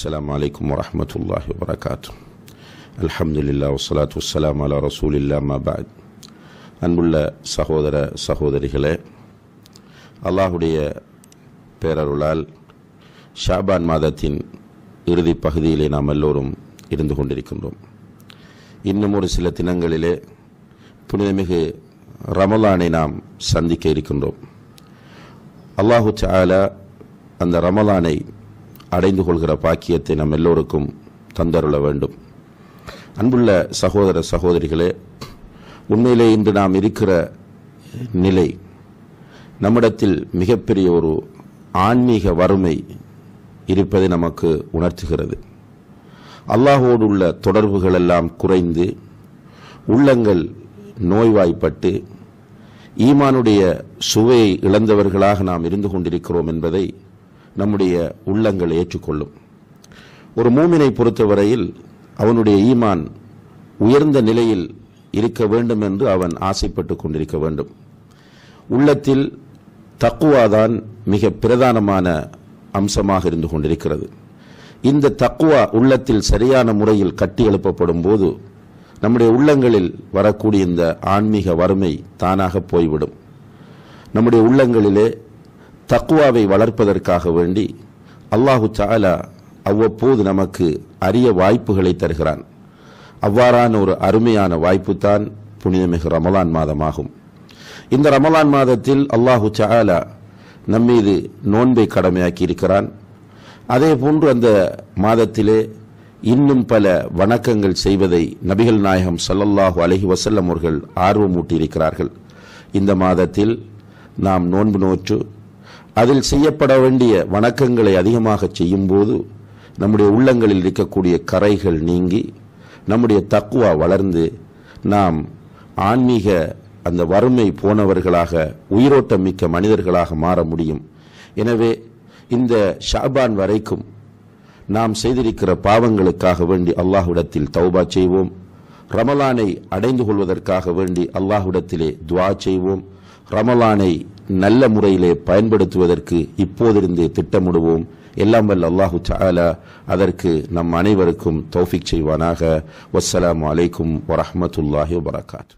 السلام عليكم ورحمة الله وبركاته الحمد لله والصلاة والسلام على رسول الله ما بعد அன்புள்ள சகோதர சகோதரிகளே அல்லாஹுடைய பேரருளால் ஷாபான் மாதத்தின் இறுதி பகுதியிலே நாம் எல்லோரும் இருந்து கொண்டிருக்கின்றோம் இன்னும் ஒரு சில தினங்களிலே புனிதமிகு ரமலானை நாம் சந்திக்க இருக்கின்றோம் அல்லாஹு தஆலா அந்த ரமலானை அடைந்து கொள்கிற பாக்கியத்தை நம் எல்லோருக்கும் தந்தருள வேண்டும். அன்புள்ள சகோதர சகோதரிகளே உண்மையிலே இன்று நாம் இருக்கிற நிலை நம்மிடத்தில் மிகப்பெரிய ஒரு ஆன்மீக வறுமை இருப்பதை நமக்கு உணர்த்துகிறது. அல்லாஹோடு உள்ள தொடர்புகள் எல்லாம் குறைந்து உள்ளங்கள் நோய்வாய்ப்பட்டு ஈமானுடைய சுவையை இழந்தவர்களாக நாம் இருந்து கொண்டிருக்கிறோம் என்பதை நம்முடைய உள்ளங்கள் ஏற்றுக்கொள்ளும். ஒரு மூமினை பொறுத்தவரையில் அவனுடைய ஈமான் உயர்ந்த நிலையில் இருக்க வேண்டும் என்று அவன் ஆசைப்பட்டு கொண்டிருக்க வேண்டும். உள்ளத்தில் தக்குவாதான் மிக பிரதானமான அம்சமாக இருந்து கொண்டிருக்கிறது. இந்த தக்குவா உள்ளத்தில் சரியான முறையில் கட்டி எழுப்பப்படும் போது நம்முடைய உள்ளங்களில் வரக்கூடிய இந்த ஆன்மீக வறுமை தானாக போய்விடும். நம்முடைய உள்ளங்களிலே தக்குவாவை வளர்ப்பதற்காக வேண்டி அல்லாஹு சாலா அவ்வப்போது நமக்கு அரிய வாய்ப்புகளை தருகிறான். அவ்வாறான ஒரு அருமையான வாய்ப்பு தான் புனிதமிகு ரமலான் மாதமாகும். இந்த ரமலான் மாதத்தில் அல்லாஹு சாலா நம்மீது நோன்பை கடமையாக்கி இருக்கிறான் அதே போன்று அந்த மாதத்திலே இன்னும் பல வணக்கங்கள் செய்வதை நபிகள் நாயகம் சல்லல்லாஹு அலஹி வசல்லம் அவர்கள் ஆர்வமூட்டியிருக்கிறார்கள். இந்த மாதத்தில் நாம் நோன்பு நோற்று அதில் செய்யப்பட வேண்டிய வணக்கங்களை அதிகமாக செய்யும்போது நம்முடைய உள்ளங்களில் இருக்கக்கூடிய கரைகள் நீங்கி நம்முடைய தக்குவா வளர்ந்து நாம் ஆன்மீக அந்த வறுமை போனவர்களாக உயிரோட்டம் மிக்க மனிதர்களாக மாற முடியும். எனவே இந்த ஷாபான் வரைக்கும் நாம் செய்திருக்கிற பாவங்களுக்காக வேண்டி அல்லாஹ்விடத்தில் தௌபா செய்வோம். ரமலானை அடைந்து கொள்வதற்காக வேண்டி அல்லாஹ்விடத்திலே துவா செய்வோம். ரமலானை நல்ல முறையிலே பயன்படுத்துவதற்கு இப்போதிருந்தே திட்டமிடுவோம். எல்லாம் வல்ல அல்லாஹு சாலா அதற்கு நம் அனைவருக்கும் தௌஃபிக் செய்வானாக. வஸ்ஸலாமு அலைக்கும் வரஹ்மத்துல்லாஹி வபரகாத்து